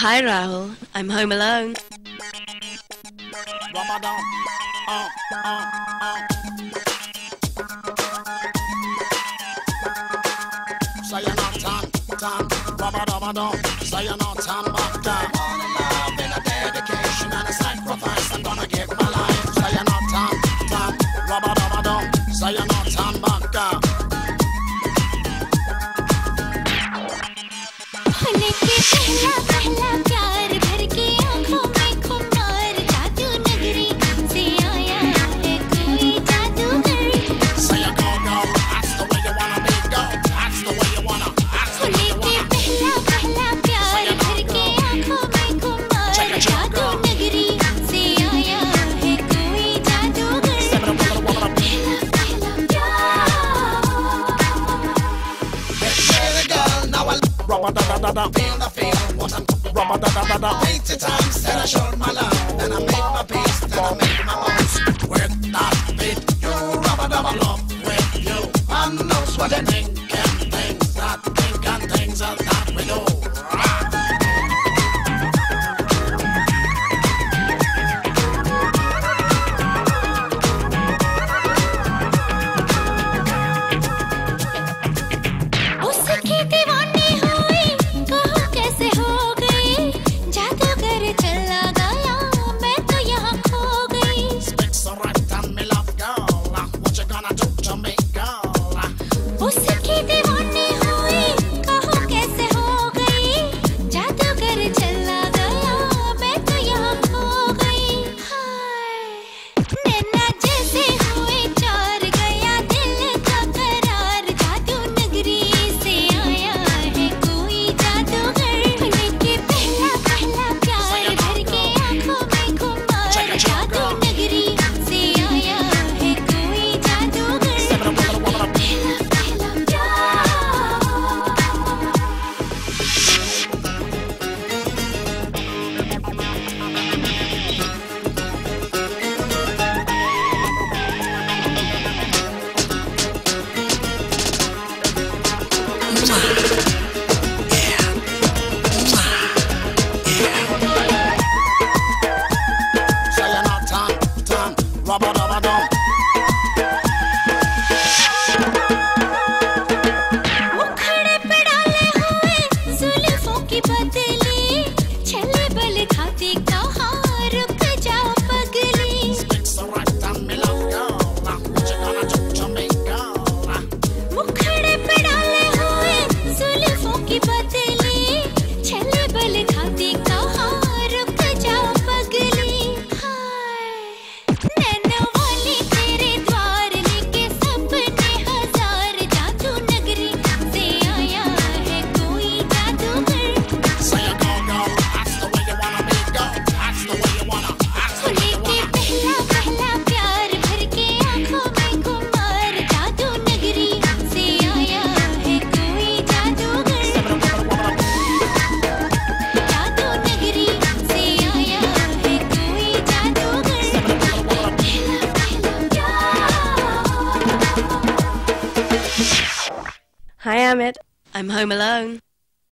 Hi, Rahul. I'm home alone. Ramadan. Uh, uh, uh. Say you're not. Say you're not back. خليكي أحلى أحلى Rubber da da da da. Feel the feel, what I'm Rubber da da da da. Eighty times, then I showed my love. Then I made my peace, then I made my bones. With that, with you, rubber double love, with you. I know what I mean. Rubber, rubber, I am it. I'm home alone.